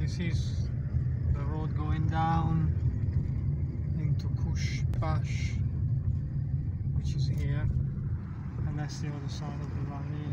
this is the road going down into Kush Bash which is here and that's the other side of the valley.